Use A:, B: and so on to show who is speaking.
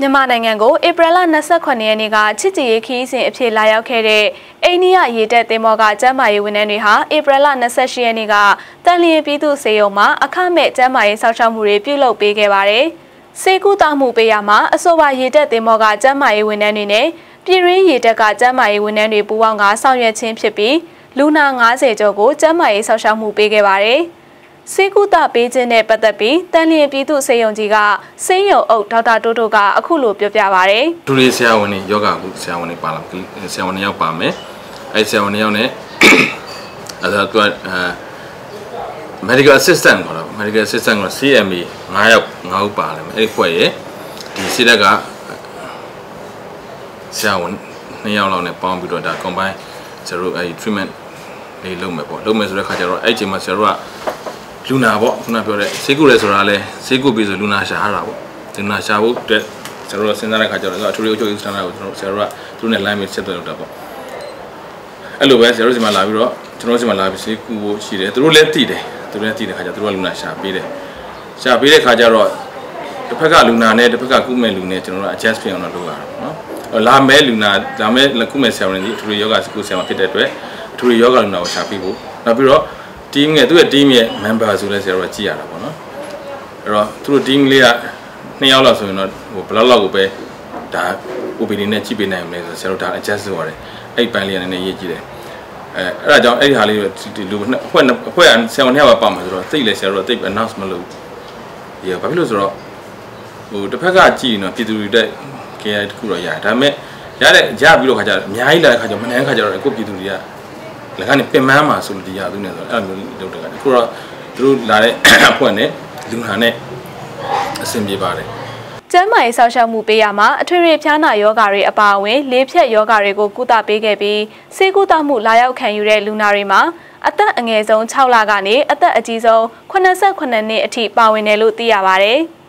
A: မြန်မာနိုင်ငံကိုဧပြီလ28ရက်နေ့ကချစ်ကြည်ရေးခီးစဉ်အဖြစ်လာရောက်ခဲ့တဲ့အိန္ဒိယရေတပ်သင်္ဘောကကျမ်းမာရေးဝန်ထမ်းတွေဟာဧပြီလ28ရက်နေ့ကတန်လျင်ပြည်သူ့စေယုံမှာအခမဲ့ကျမ်းမာရေးစောင့်ရှောက်မှုတွေပြုလုပ်ပေးခဲ့ပါတယ်။စေကူတာမှုပေးရမှာအဆိုပါရေတပ်သင်္ဘောကကျမ်းမာရေးဝန်ထမ်းတွေနဲ့ပြည်ရင်းရေတပ်ကကျမ်းမာရေးဝန်ထမ်းတွေပူးပေါင်းကဆောင်ရွက်ခြင်းဖြစ်ပြီးလူနာ90ကျော်ကိုကျမ်းမာရေးစောင့်ရှောက်မှုပေးခဲ့ပါတယ်။ စေကုသပေးခြင်းနဲ့ပတ်သက်ပြီးတန်လျင်ပြည်သူစေယုံကြီးကစေယုံအုပ်ဒေါက်တာတိုးတိုကအခုလိုပြောပြပါဗျ။
B: ဒူရီဆရာဝန်တွေယောဂကုဆရာဝန်တွေပါလာဆရာဝန်တွေရောက်ပါမယ်။အဲဆရာဝန်တွေရောက်နေအဲဒါသူကအဲ medical assistant ခေါ်တာ medical assistant က CME 9ယောက်9ဦးပါလိမ့်မယ်အဲ့ဒီဖွဲ့ရဲ့ဒီစိတက်ကဆရာဝန်2ယောက်လောက်နဲ့ပေါင်းပြီးတော့ဒါ combine ကျွန်တော်တို့အဲ့ဒီ treatment လေးလုပ်မယ်ပေါ့လုပ်မယ်ဆိုတဲ့ခါကျတော့အဲ့ဒီအချိန်မှာဆရာတို့က လူနာပေါ့ခုနပြောတဲ့ဆေးကုရဲဆိုတာလဲဆေးကုပြီးဆိုလူနာရှာရတာပေါ့လူနာရှာဖို့အတွက်ကျွန်တော်တို့စဉ်းစားတဲ့ခါကျတော့အထူးအကျိုးစတန်ဒါကိုကျွန်တော်ဆရာတို့ကသူတို့နဲ့ line ပဲဆက်သွယ်လုပ်တာပေါ့အဲ့လိုပဲဆရာတို့စီမှာလာပြီးတော့ကျွန်တော်စီမှာလာပြီးဆေးကုဖို့ရှိတယ်သူတို့လည်းတည်တယ်သူတို့လည်းတည်တဲ့ခါကျသူတို့ကလူနာရှာပေးတယ်ရှာပေးတဲ့ခါကျတော့တစ်ဖက်ကလူနာနဲ့တစ်ဖက်ကကုမဲ့လူနဲ့ကျွန်တော်တို့ adjust ဖြစ်အောင်လုပ်ရတာပေါ့နော်လာမဲလူနာလာမဲကုမဲ့ဆရာဝန်တွေအထူးယောဂကုဆရာမဖြစ်တဲ့အတွက်အထူးယောဂလူနာကိုရှာပေးဖို့နောက်ပြီးတော့ team ရဲ့သူ့ရဲ့ team ရဲ့ member ဆိုလဲဆရာတို့ကကြည့်ရတာပေါ့နော်အဲ့တော့သူတို့ team လေးကနှစ်ယောက်လောက်ဆိုရင်တော့ဟိုဘယ်လောက်လောက်ကိုပဲဒါ OPD နဲ့ကြည့်ပေးနိုင်မလဲဆိုဆရာတို့ဒါ adjust လုပ်ရတယ်အဲ့ပန်းလေးကလည်းရေးကြည့်တယ်အဲအဲ့ဒါကြောင့်အဲ့ဒီဟာလေးဒီလူအဖွဲ့အဖွဲ့ကဆရာဝန်နှစ်ယောက်ကပါမှာဆိုတော့သိလဲဆရာတို့ကသိ announce မလုပ်ဘူးရဘာဖြစ်လို့ဆိုတော့ဟိုတစ်ဖက်ကကြည့်ရင်တော့ပြည်သူတွေတက် KI တခုတော့ရတယ်ဒါပေမဲ့ရတဲ့ရပြီးတော့ခါကျတော့အများကြီးလာတဲ့ခါကျတော့မနှမ်းခါကျတော့ကိုပြည်သူတွေက လည်းကနေပင်မန်းမှာဆိုလို့ဒီရသူနဲ့ဆိုအဲ့လိုမျိုးလုပ်တယ်ကခုတော့သူတို့လာတဲ့အဖွဲ့နဲ့လူနာနဲ့အဆင်ပြေပါတယ်
A: ကျန်းမာရေးစောင့်ရှောက်မှုပေးရမှာအထွေထွေဖျားနာယောဂါတွေအပါအဝင်လေးဖြတ်ယောဂါတွေကိုကုသပေးခဲ့ပြီးဆေးကုသမှုလာရောက်ခံယူတဲ့လူနာတွေမှာအသက်အငယ်ဆုံး6လကနေအသက်အကြီးဆုံး89နှစ်အထိပါဝင်တယ်လို့သိရပါတယ်။